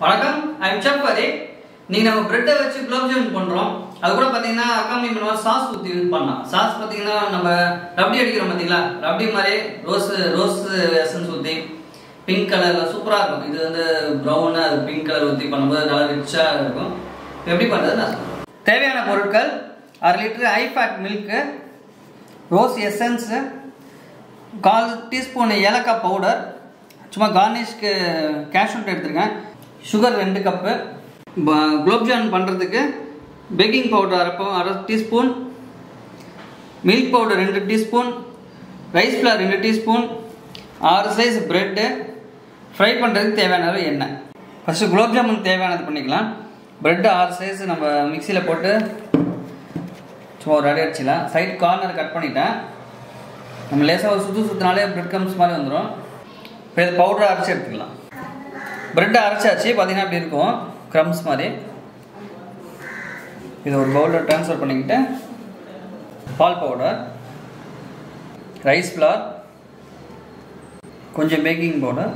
வணக்கம். I'm chef பரி நீங்க நம்ம பிரெட்டை வச்சு குலோப் ஜாமுன் பண்றோம். அது கூட பாத்தீங்கன்னா அக்காமி பண்ணுவோம் சாஸ் ஊத்தி பண்ணலாம். சாஸ் பாத்தீங்கன்னா நம்ம ரப்டி அடிக்கிறோம் பாத்தீங்களா? ரப்டி மாதிரி ரோஸ் ரோஸ் எசன்ஸ் ஊத்தி பிங்க் கலர்ல சூப்பரா இருக்கும். இது வந்து ப்ரௌன் அது பிங்க் கலர் ஊத்தி பண்ணும்போது நல்லா ரிச்சா இருக்கும். எப்படி பண்றது நான் தேவையான பொருட்கள் அரை litre high fat milk rose essence கால் டீஸ்பூன் ஏலக்காய் பவுடர் சும்மா கார்னிஷ்க்கு கேஷ்யூட் எடுத்துருக்கேன். சுகர் ரெண்டு கப்பு குலோப்ஜாமுன் பண்ணுறதுக்கு பேக்கிங் பவுடர் அரை அரை டீஸ்பூன் மில்க் பவுடர் ரெண்டு டீஸ்பூன் ரைஸ் ஃப்ளார் ரெண்டு டீஸ்பூன் ஆறு சைஸ் ப்ரெட்டு ஃப்ரை பண்ணுறதுக்கு தேவையான அளவு எண்ணெய். ஃபஸ்ட்டு குலோப்ஜாமுன் தேவையானது பண்ணிக்கலாம். ப்ரெட்டு ஆறு சைஸ் நம்ம மிக்சியில் போட்டு சும்மா ஒரு அடி அடிச்சிடலாம். சைட் கார்னர் கட் பண்ணிட்டேன். நம்ம லேசாக ஒரு சுற்று சுற்றினாலே ப்ரெட் கம்ஸ் மாதிரி வந்துடும் இப்போ இது பவுடரை அரைச்சி எடுத்துக்கலாம். ப்ரெட்டை அரைச்சாச்சு. பார்த்தீங்கன்னா அப்படி இருக்கும்? க்ரம்ஸ் மாதிரி. இது ஒரு பவுலில் ட்ரான்ஸ்ஃபர் பண்ணிக்கிட்டு பால் பவுடர் ரைஸ் ஃப்ளார் கொஞ்சம் பேக்கிங் பவுடர்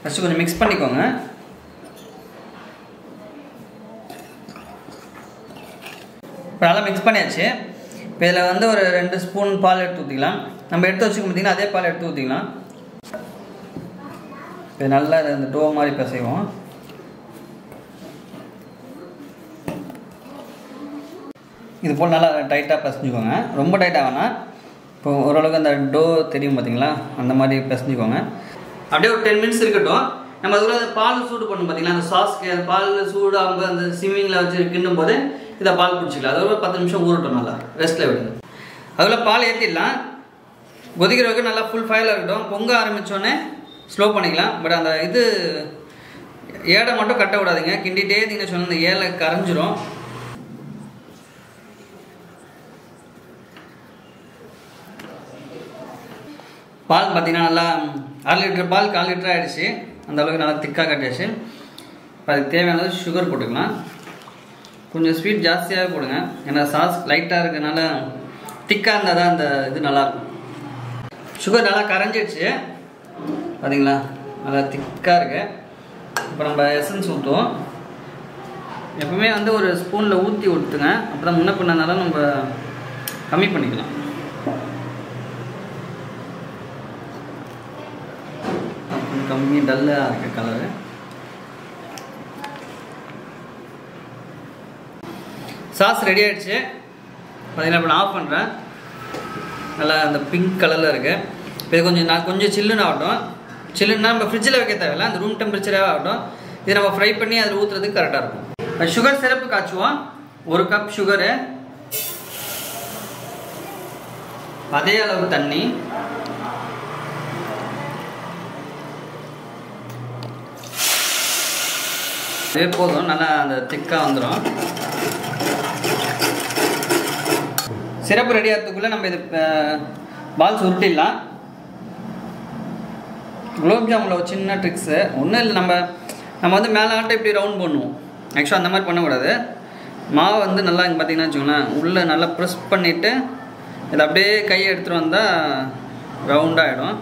ஃபஸ்ட்டு கொஞ்சம் மிக்ஸ் பண்ணிக்கோங்க. இப்போ நல்லா மிக்ஸ் பண்ணியாச்சு. இப்போ இதில் வந்து ஒரு ரெண்டு ஸ்பூன் பால் எடுத்து ஊற்றிக்கலாம் நம்ம எடுத்து வச்சுக்க பார்த்தீங்கன்னா அதே பால் எடுத்து ஊற்றிக்கலாம் இது நல்லா இந்த டோ மாதிரி பிசைவோம். இது போல் நல்லா டைட்டாக பிசைஞ்சுக்கோங்க. ரொம்ப டைட்டாக வேணாம். இப்போ ஓரளவுக்கு அந்த டோ தெரியும் பார்த்தீங்களா? அந்த மாதிரி பிசைஞ்சுக்கோங்க. அப்படியே ஒரு டென் மினிட்ஸ் இருக்கட்டும். நம்ம அதுக்குள்ள பால் சூடு பண்ணும் பார்த்தீங்களா? அந்த சாஸ்க்கு அந்த பால் அவங்க அந்த சிம்மிங்கில் வச்சு கிண்டும் போது இதை பால் குடிச்சிக்கலாம். அது பத்து நிமிஷம் ஊறட்டும் நல்லா. ரெஸ்ட்டில் விடுங்க. அதில் பால் ஏற்றிடலாம் கொதிக்கிற வரைக்கும் நல்லா ஃபுல் ஃபயலாக இருக்கட்டும். பொங்க ஆரம்பித்தோடனே ஸ்லோ பண்ணிக்கலாம் பட் அந்த இது ஏடை மட்டும் கட்ட விடாதீங்க கிண்டிகிட்டே இருந்தீங்கன்னு சொன்ன அந்த ஏழை கரைஞ்சிரும். பால் பார்த்தீங்கன்னா நல்லா அரை லிட்டர் பால் கால் லிட்டர் ஆகிடுச்சு அந்த அளவுக்கு நல்லா திக்காக கட்டியாச்சு. இப்போ அதுக்கு தேவையானது சுகர் போட்டுக்கலாம். கொஞ்சம் ஸ்வீட் ஜாஸ்தியாகவே போடுங்க. ஏன்னா சாஸ் லைட்டாக இருக்கனால திக்காக இருந்தால் தான் அந்த இது நல்லாயிருக்கும் சுகர் நல்லா கரைஞ்சிடுச்சு பார்த்தீங்களா நல்லா திக்காக இருக்கு. இப்போ நம்ம எசன்ஸ் ஊற்றுவோம் எப்பவுமே வந்து ஒரு ஸ்பூனில் ஊற்றி ஊற்றுங்க அப்புறம் முன்ன பண்ணனால நம்ம கம்மி பண்ணிக்கலாம். கொஞ்சம் கம்மி டல்லாக இருக்க கலரு சாஸ் ரெடி ஆகிடுச்சு பார்த்தீங்கன்னா இப்போ நான் ஆஃப் பண்ணுறேன் நல்லா அந்த பிங்க் கலரில் இருக்குது இப்போ இது கொஞ்சம் நான் கொஞ்சம் சில்லுன்னு ஆகட்டும். சில்லுன்னா நம்ம ஃப்ரிட்ஜில் வைக்க தேவையில்ல. அந்த ரூம் டெம்பரேச்சராக ஆகட்டும். இதை நம்ம ஃப்ரை பண்ணி அதில் ஊற்றுறதுக்கு கரெக்டாக இருக்கும். சுகர் சிறப்பு காய்ச்சுவோம். ஒரு கப் சுகரு அதே அளவு தண்ணி. இதே போதும். நல்லா அந்த திக்காக வந்துடும் சிறப்பு ரெடி ஆகிறதுக்குள்ளே நம்ம இது பால்ஸ் உருட்டிடலாம் குலோப் ஜாமுனில் ஒரு சின்ன ட்ரிக்ஸு ஒன்றும் இல்லை நம்ம நம்ம வந்து மேலே ஆட்டை இப்படி ரவுண்ட் பண்ணுவோம். ஆக்சுவலாக அந்த மாதிரி பண்ணக்கூடாது. மாவு வந்து நல்லா இங்கே பார்த்தீங்கன்னா வச்சுக்கோங்களேன் உள்ளே நல்லா ப்ரெஸ் பண்ணிவிட்டு இதை அப்படியே கையை எடுத்துகிட்டு வந்தால் ரவுண்டாகிடும்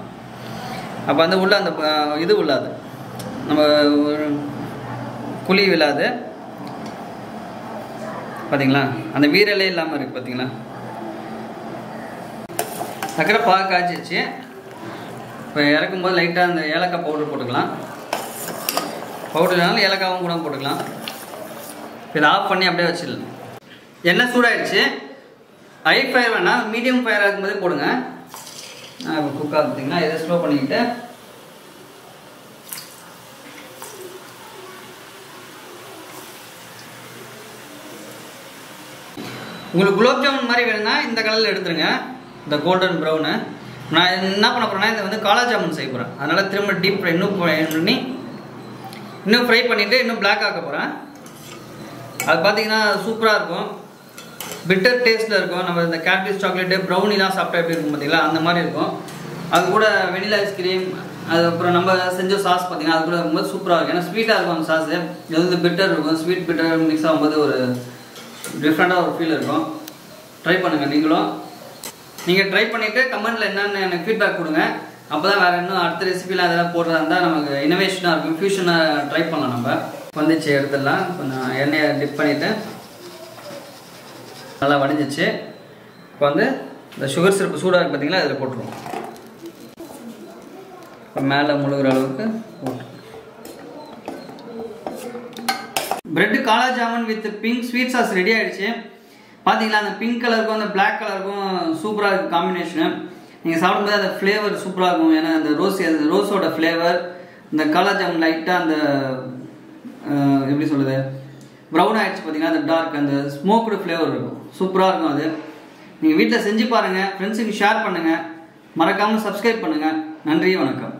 அப்போ வந்து உள்ளே அந்த இது உள்ளாது. நம்ம குழி விழாது. பார்த்தீங்களா அந்த வீரலே இல்லாமல் இருக்குது பார்த்தீங்களா சக்கரை பாகு காய்ச்சிச்சு இப்போ இறக்கும்போது லைட்டாக அந்த ஏலக்காய் பவுடர் போட்டுக்கலாம். பவுடர் வேணாலும் ஏலக்காவும் கூட போட்டுக்கலாம். இப்போ இதை ஆஃப் பண்ணி அப்படியே வச்சிடலாம். எண்ணெய் சூடாயிடுச்சு ஹை ஃபயர் வேணால் மீடியம் ஃபயர் ஆகும்போதே போடுங்க. இப்போ குக் ஆகுதுங்கன்னா இதை ஸ்லோ பண்ணிக்கிட்டு உங்களுக்கு குலோப் ஜாமுன் மாதிரி வேணுங்க இந்த கலரில் எடுத்துருங்க. இந்த கோல்டன் ப்ரௌனு நான் என்ன பண்ண போகிறேன்னா இதை வந்து காலா ஜாமுன் செய்ய போகிறேன் அதனால் திரும்ப டீப் ஃப்ரை இன்னும் பண்ணி இன்னும் ஃப்ரை பண்ணிவிட்டு இன்னும் பிளாக் ஆக்க போகிறேன் அது பார்த்தீங்கன்னா சூப்பராக இருக்கும். பிட்டர் டேஸ்ட்டில் இருக்கும். நம்ம இந்த கேட்ரிஸ் சாக்லேட்டு ப்ரௌனிலாம் சாப்பிட்டா எப்படி இருக்கும் பார்த்தீங்களா அந்த மாதிரி இருக்கும். அது கூட வெனிலா ஐஸ்கிரீம் அதுக்கப்புறம் நம்ம செஞ்ச சாஸ் பார்த்தீங்கன்னா அது கூட ரொம்ப சூப்பராக இருக்கும். ஏன்னா ஸ்வீட்டாக இருக்கும் அந்த சாஸு இது வந்து பிட்டர் இருக்கும். ஸ்வீட் பிட்டர் மிக்ஸ் ஆகும்போது ஒரு டிஃப்ரெண்ட்டாக ஒரு ஃபீல் இருக்கும். ட்ரை பண்ணுங்கள் நீங்களும். நீங்கள் ட்ரை பண்ணிவிட்டு கமெண்ட்டில் என்னென்னு எனக்கு ஃபீட்பேக் கொடுங்க. அப்போ தான் வேறு இன்னும் அடுத்த ரெசிபிலாம் அதெல்லாம் போடுறதா இருந்தால் நமக்கு இனோவேஷனாக இருக்கும். ஃபியூஷனாக ட்ரை பண்ணலாம் நம்ம. வந்துச்சு எடுத்துடலாம். கொஞ்சம் எண்ணெயை டிப் பண்ணிவிட்டு நல்லா வடிஞ்சிச்சு. இப்போ வந்து இந்த சுகர் சிரப்பு சூடாக இருக்கு பார்த்தீங்களா அதில் போட்டுருவோம். இப்போ மேலே முழுகிற அளவுக்கு போட்டு. Bread kala jamun with pink sweet sauce ready ஆகிடுச்சு பார்த்தீங்களா அந்த பிங்க் கலருக்கும் அந்த பிளாக் கலருக்கும் சூப்பராக இருக்குது காம்பினேஷனு நீங்கள் சாப்பிடும்போது அந்த ஃப்ளேவர் சூப்பராக இருக்கும். ஏன்னா அந்த ரோஸ் அந்த ரோஸோட ஃப்ளேவர் இந்த கலர் ஜாமுன் லைட்டாக அந்த எப்படி சொல்லுது ப்ரௌன் ஆயிடுச்சு பார்த்தீங்கன்னா அந்த டார்க் அந்த ஸ்மோக்டு ஃப்ளேவர் இருக்கும். சூப்பராக இருக்கும் அது. நீங்கள் வீட்டில் செஞ்சு பாருங்கள் ஃப்ரெண்ட்ஸுக்கு ஷேர் பண்ணுங்கள் மறக்காமல் சப்ஸ்கிரைப் பண்ணுங்கள் நன்றி வணக்கம்.